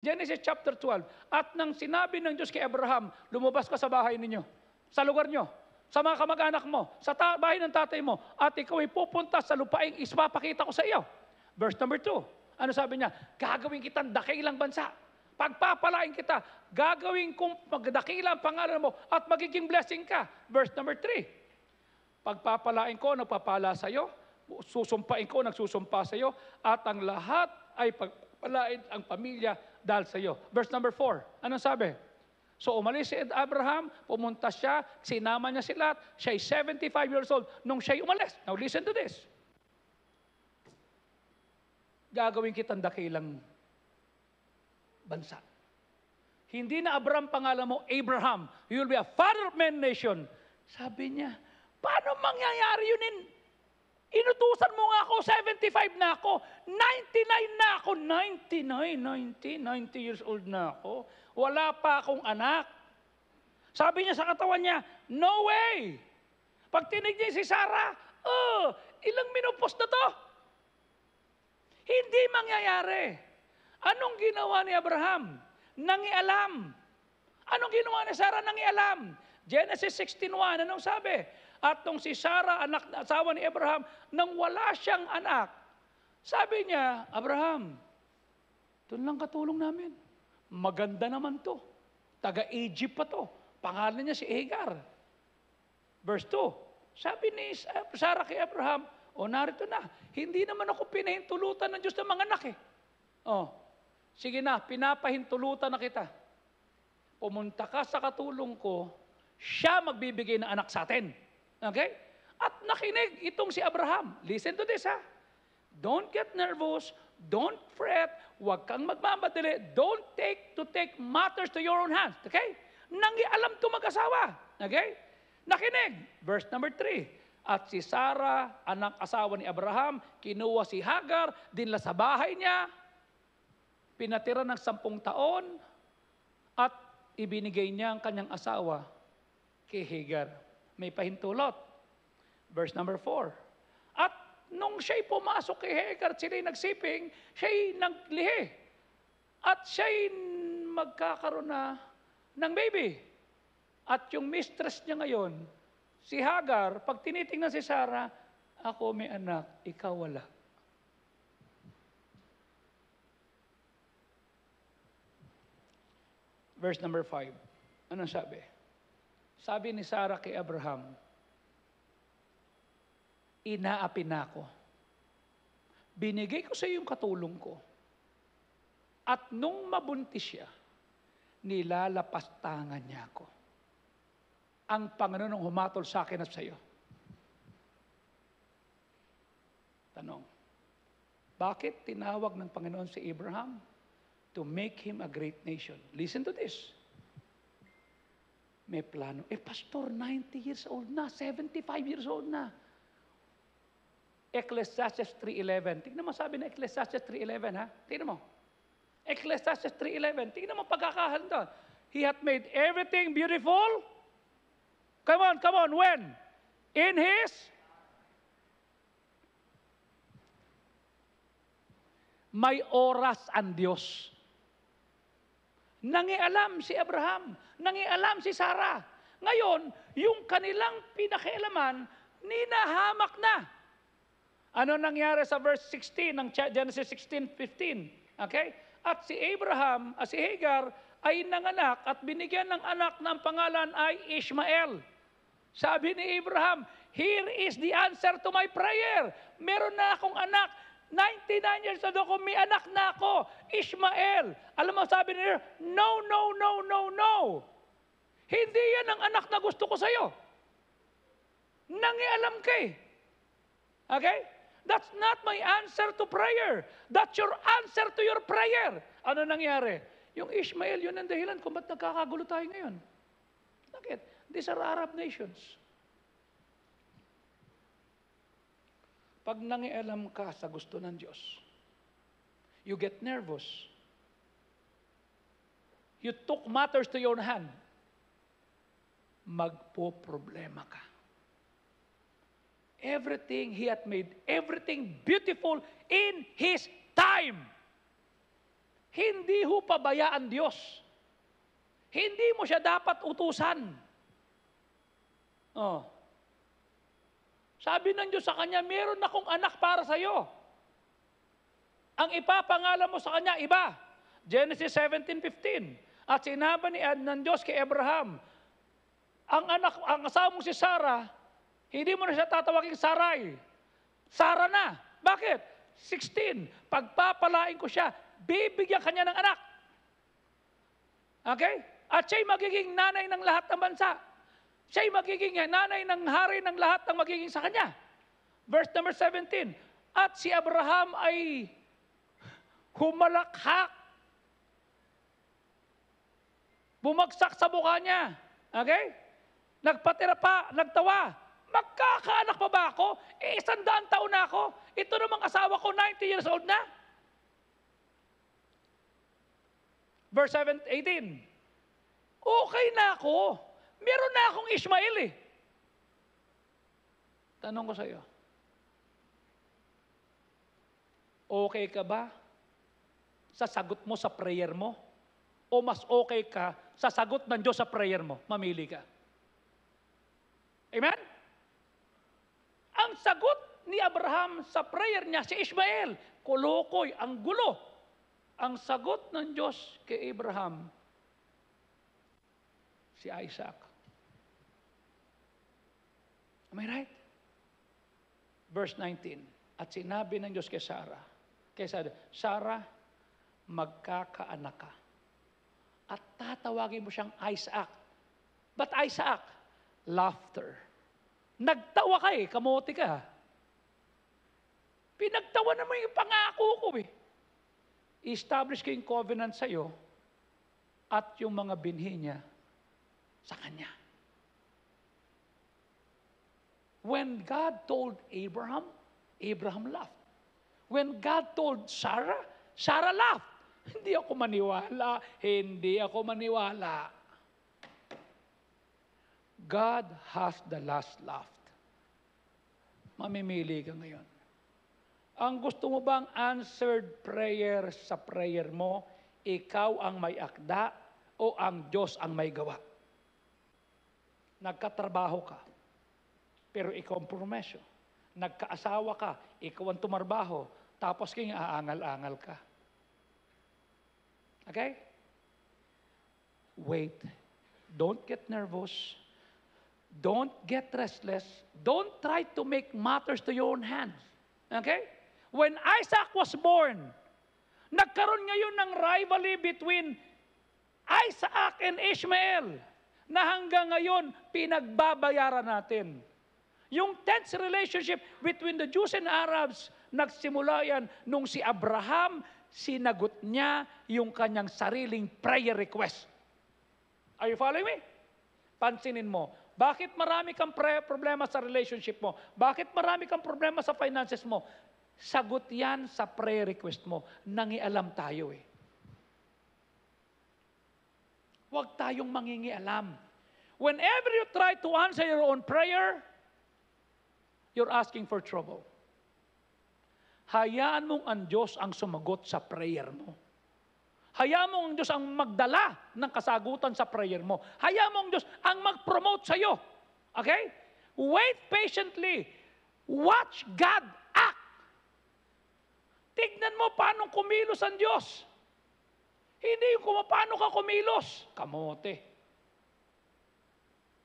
Genesis chapter 12. At nang sinabi ng Diyos kay Abraham, lumabas ka sa bahay ninyo, sa lugar nyo, sa mga kamag-anak mo, sa ta- bahay ng tatay mo, at ikaw ay pupunta sa lupaing ispapakita ko sa iyo. Verse number 2. Ano sabi niya? Gagawin kitang dakilang bansa. Pagpapalain kita, gagawin kong magdakilang pangalan mo at magiging blessing ka. Verse number 3. Pagpapalain ko, nagpapala sa iyo. Susumpain ko, nagsusumpa sa iyo. At ang lahat ay pagpapalain ang pamilya dahil sa iyo. Verse number 4. Anong sabi? So umalis si Abraham, pumunta siya, sinama niya si Lot. Siya ay 75 years old nung siya umalis. Now listen to this. Gagawin kitang dakilang bansa. Hindi na Abraham pangalan mo, Abraham. You will be a father of many nation. Sabi niya, paano mangyayari yun in Inutusan mo nga ako, 75 na ako, 99 na ako, 99, 90, 90 years old na ako. Wala pa akong anak. Sabi niya sa katawan niya, no way. Pag tinig niya si Sarah, oh, ilang minupos na to? Hindi mangyayari. Anong ginawa ni Abraham? Nangialam. Anong ginawa ni Sarah? Nangialam. Genesis 16.1, anong sabi? At nung si Sarah, anak na asawa ni Abraham, nang wala siyang anak, sabi niya, Abraham, doon lang katulong namin. Maganda naman to. Taga-Egypt pa to. Pangalan niya si Hagar. Verse 2, sabi ni Sarah kay Abraham, o narito na, hindi naman ako pinahintulutan ng Diyos ng mga anak eh. Oh, sige na, pinapahintulutan na kita. Pumunta ka sa katulong ko, siya magbibigay ng anak sa atin. Okay? At nakinig itong si Abraham. Listen to this ha. Don't get nervous. Don't fret. Huwag kang magmamadali. Don't take to take matters to your own hands. Okay? Nangialam to mag-asawa. Okay? Nakinig. Verse number 3. At si Sarah, anak asawa ni Abraham, kinuha si Hagar, dinla sa bahay niya, pinatira ng sampung taon, at ibinigay niya ang kanyang asawa kay Hagar may pahintulot. Verse number 4. At nung siya'y pumasok kay Hagar, sila'y nagsiping, siya'y naglihi. At siya'y magkakaroon na ng baby. At yung mistress niya ngayon, si Hagar, pag tinitingnan si Sarah, ako may anak, ikaw wala. Verse number 5. Ano sabi? Sabi ni Sarah kay Abraham, inaapi na ako. Binigay ko sa iyo yung katulong ko. At nung mabuntis siya, nilalapastangan niya ako. Ang Panginoon ang humatol sa akin at sa iyo. Tanong, bakit tinawag ng Panginoon si Abraham? To make him a great nation. Listen to this may plano. Eh, pastor, 90 years old na, 75 years old na. Ecclesiastes 3.11. Tingnan mo sabi na Ecclesiastes 3.11, ha? Tingnan mo. Ecclesiastes 3.11. Tingnan mo pagkakahan doon. He hath made everything beautiful. Come on, come on. When? In His may oras ang Diyos. Nangialam si Abraham, nangialam si Sarah. Ngayon, yung kanilang pinakialaman, ninahamak na. Ano nangyari sa verse 16 ng Genesis 16:15? Okay? At si Abraham, at si Hagar ay nanganak at binigyan ng anak ng pangalan ay Ishmael. Sabi ni Abraham, here is the answer to my prayer. Meron na akong anak 99 years old ako, may anak na ako, Ishmael. Alam mo, sabi niya, no, no, no, no, no. Hindi yan ang anak na gusto ko sa'yo. Nangialam ka eh. Okay? That's not my answer to prayer. That's your answer to your prayer. Ano nangyari? Yung Ishmael, yun ang dahilan kung ba't nagkakagulo tayo ngayon. Bakit? These are Arab nations. Pag nangialam ka sa gusto ng Diyos, you get nervous. You took matters to your hand. Magpo-problema ka. Everything He had made, everything beautiful in His time. Hindi ho pabayaan Diyos. Hindi mo siya dapat utusan. Oh. Sabi ng Diyos sa kanya, meron akong anak para sa iyo. Ang ipapangalan mo sa kanya, iba. Genesis 17.15. At sinabi ni ng Diyos kay Abraham, ang anak, ang asawa mo si Sarah, hindi mo na siya tatawagin Sarai. Sara na. Bakit? 16. Pagpapalain ko siya, bibigyan kanya ng anak. Okay? At siya'y magiging nanay ng lahat ng bansa. Siya'y magiging nanay ng hari ng lahat ng magiging sa kanya. Verse number 17. At si Abraham ay humalakhak. Bumagsak sa mukha niya. Okay? Nagpatira pa, nagtawa. Magkakaanak pa ba ako? Eh, isang daan taon na ako. Ito namang asawa ko, 90 years old na. Verse 7, 18. Okay na ako. Meron na akong Ishmael eh. Tanong ko sa iyo. Okay ka ba sa sagot mo sa prayer mo? O mas okay ka sa sagot ng Diyos sa prayer mo? Mamili ka. Amen? Ang sagot ni Abraham sa prayer niya si Ishmael, kulukoy, ang gulo. Ang sagot ng Diyos kay Abraham, si Isaac. Am I right? Verse 19. At sinabi ng Diyos kay Sarah, kay Sarah, Sarah, magkakaanak ka. At tatawagin mo siyang Isaac. But Isaac, laughter. Nagtawa ka eh, kamote ka. Pinagtawa naman yung pangako ko eh. I-establish ko yung covenant sa'yo at yung mga binhi niya sa Kanya. When God told Abraham, Abraham laughed. When God told Sarah, Sarah laughed. Hindi ako maniwala. Hindi ako maniwala. God has the last laugh. Mamimili ka ngayon. Ang gusto mo bang answered prayer sa prayer mo, ikaw ang may akda o ang Diyos ang may gawa? Nagkatrabaho ka, pero ikaw ang. Nagkaasawa ka, ikaw ang tumarbaho, tapos kaya aangal-angal ka. Okay? Wait. Don't get nervous. Don't get restless. Don't try to make matters to your own hands. Okay? When Isaac was born, nagkaroon ngayon ng rivalry between Isaac and Ishmael na hanggang ngayon pinagbabayaran natin. Yung tense relationship between the Jews and Arabs, nagsimula yan nung si Abraham, sinagot niya yung kanyang sariling prayer request. Are you following me? Pansinin mo, bakit marami kang pre- problema sa relationship mo? Bakit marami kang problema sa finances mo? Sagot yan sa prayer request mo. Nangialam tayo eh. Huwag tayong mangingialam. Whenever you try to answer your own prayer, you're asking for trouble. Hayaan mong ang Diyos ang sumagot sa prayer mo. Hayaan mo ang Diyos ang magdala ng kasagutan sa prayer mo. Hayaan mo ang Diyos ang mag-promote sa iyo. Okay? Wait patiently. Watch God act. Tignan mo paano kumilos ang Diyos. Hindi yung paano ka kumilos. Kamote.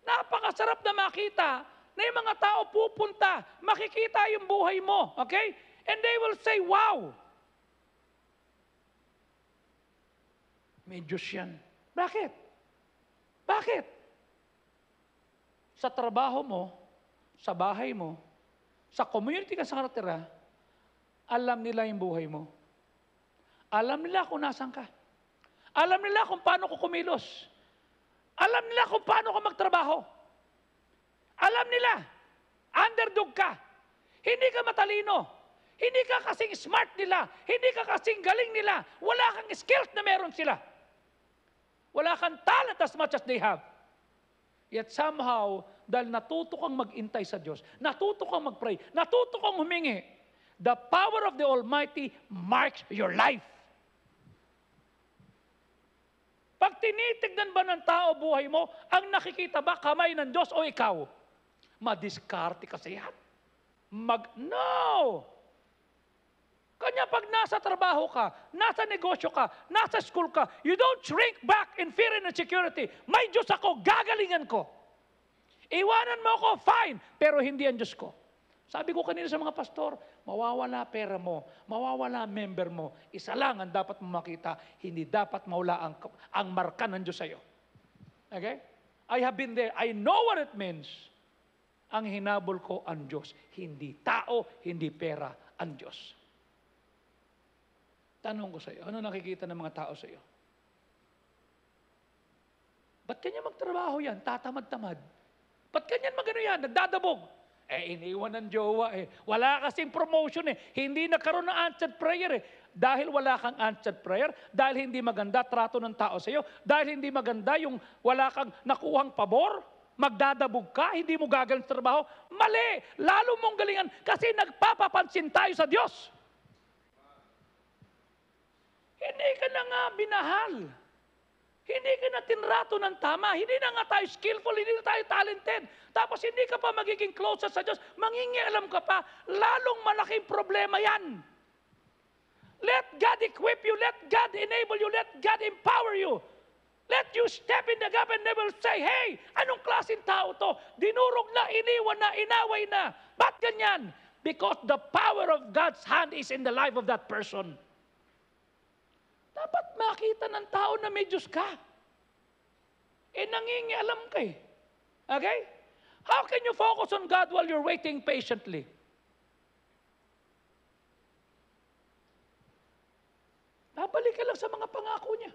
Napakasarap na makita na yung mga tao pupunta, makikita yung buhay mo. Okay? And they will say, wow, may Diyos. Bakit? Bakit? Sa trabaho mo, sa bahay mo, sa community ka sa karatira, alam nila yung buhay mo. Alam nila kung nasan ka. Alam nila kung paano ko kumilos. Alam nila kung paano ko magtrabaho. Alam nila, underdog ka. Hindi ka matalino. Hindi ka kasing smart nila. Hindi ka kasing galing nila. Wala kang skills na meron sila. Wala kang talent as much as they have. Yet somehow, dahil natuto kang magintay sa Diyos, natuto kang magpray, natuto kang humingi, the power of the Almighty marks your life. Pag tinitignan ba ng tao buhay mo, ang nakikita ba kamay ng Diyos o ikaw? Madiskarte kasi yan. Mag, no! Kanya pag nasa trabaho ka, nasa negosyo ka, nasa school ka, you don't shrink back in fear and insecurity. May Diyos ako, gagalingan ko. Iwanan mo ako, fine, pero hindi ang Diyos ko. Sabi ko kanina sa mga pastor, mawawala pera mo, mawawala member mo. Isa lang ang dapat mo makita, hindi dapat mawala ang, ang marka ng Diyos sa'yo. Okay? I have been there. I know what it means. Ang hinabol ko ang Diyos. Hindi tao, hindi pera ang Diyos. Tanong ko sa iyo, ano nakikita ng mga tao sa iyo? Ba't kanya magtrabaho yan? Tatamad-tamad. Ba't kanyan magano yan? Nagdadabog. Eh, iniwan ng jowa eh. Wala kasing promotion eh. Hindi nagkaroon ng answered prayer eh. Dahil wala kang answered prayer, dahil hindi maganda trato ng tao sa iyo, dahil hindi maganda yung wala kang nakuhang pabor, magdadabog ka, hindi mo gagaling sa trabaho, mali! Lalo mong galingan kasi nagpapapansin tayo sa Diyos. Hindi ka na nga binahal. Hindi ka na tinrato ng tama. Hindi na nga tayo skillful, hindi na tayo talented. Tapos hindi ka pa magiging closer sa Diyos. Mangingialam ka pa. Lalong malaking problema yan. Let God equip you. Let God enable you. Let God empower you. Let you step in the gap and never say, Hey, anong klaseng tao to? Dinurog na, iniwan na, inaway na. Ba't ganyan? Because the power of God's hand is in the life of that person. Dapat makita ng tao na may Diyos ka. Eh, nangingialam ka eh. Okay? How can you focus on God while you're waiting patiently? Babalik ka lang sa mga pangako niya.